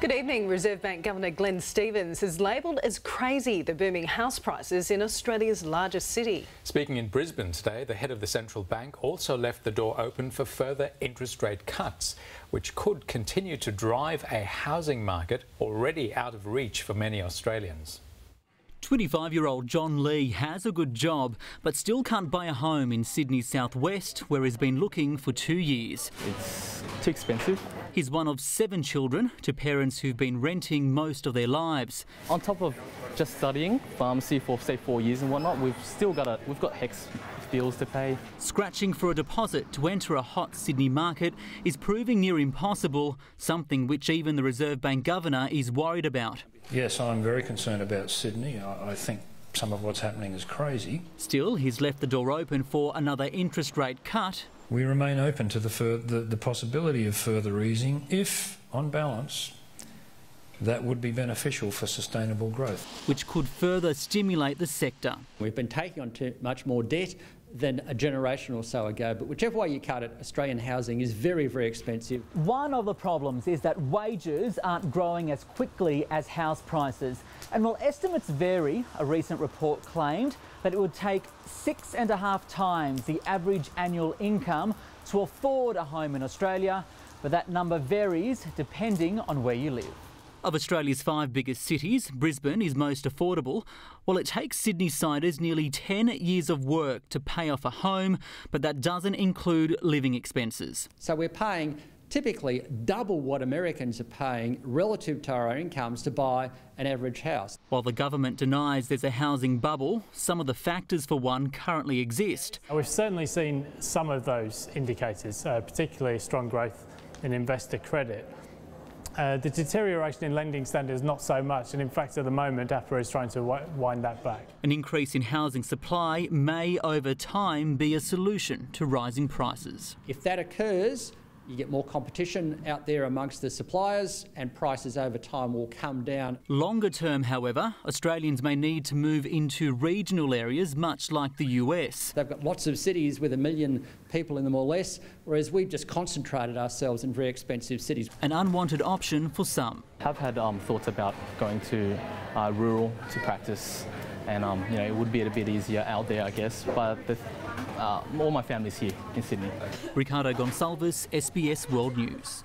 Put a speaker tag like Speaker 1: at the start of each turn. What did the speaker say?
Speaker 1: Good evening. Reserve Bank Governor Glenn Stevens has labelled as crazy the booming house prices in Australia's largest city.
Speaker 2: Speaking in Brisbane today, the head of the central bank also left the door open for further interest rate cuts, which could continue to drive a housing market already out of reach for many Australians.
Speaker 3: 25 year old John Lee has a good job, but still can't buy a home in Sydney's southwest, where he's been looking for two years.
Speaker 4: It's too expensive.
Speaker 3: He's one of seven children to parents who've been renting most of their lives.
Speaker 4: On top of just studying pharmacy for say four years and whatnot, we've still got a we've got HECS bills to pay.
Speaker 3: Scratching for a deposit to enter a hot Sydney market is proving near impossible, something which even the Reserve Bank governor is worried about.
Speaker 5: Yes, I'm very concerned about Sydney. I, I think some of what's happening is crazy.
Speaker 3: Still, he's left the door open for another interest rate cut.
Speaker 5: We remain open to the, fur- the, the possibility of further easing if, on balance, that would be beneficial for sustainable growth.
Speaker 3: which could further stimulate the sector.
Speaker 6: We've been taking on too much more debt than a generation or so ago, but whichever way you cut it, Australian housing is very, very expensive.
Speaker 7: One of the problems is that wages aren't growing as quickly as house prices. And while estimates vary, a recent report claimed that it would take six and a half times the average annual income to afford a home in Australia, but that number varies depending on where you live.
Speaker 3: Of Australia's five biggest cities, Brisbane is most affordable, while it takes Sydney siders nearly 10 years of work to pay off a home, but that doesn't include living expenses.
Speaker 6: So we're paying typically double what Americans are paying relative to our incomes to buy an average house.
Speaker 3: While the government denies there's a housing bubble, some of the factors for one currently exist.
Speaker 8: We've certainly seen some of those indicators, uh, particularly strong growth in investor credit. Uh, the deterioration in lending standards not so much, and in fact, at the moment, APRA is trying to wi- wind that back.
Speaker 3: An increase in housing supply may, over time, be a solution to rising prices.
Speaker 6: If that occurs, you get more competition out there amongst the suppliers, and prices over time will come down.
Speaker 3: Longer term, however, Australians may need to move into regional areas much like the US.
Speaker 6: They've got lots of cities with a million people in them or less, whereas we've just concentrated ourselves in very expensive cities.
Speaker 3: An unwanted option for some.
Speaker 4: I've had um, thoughts about going to uh, rural to practice, and um, you know it would be a bit easier out there, I guess. But the, uh, all my family's here in Sydney.
Speaker 3: Ricardo Gonçalves, SBS World News.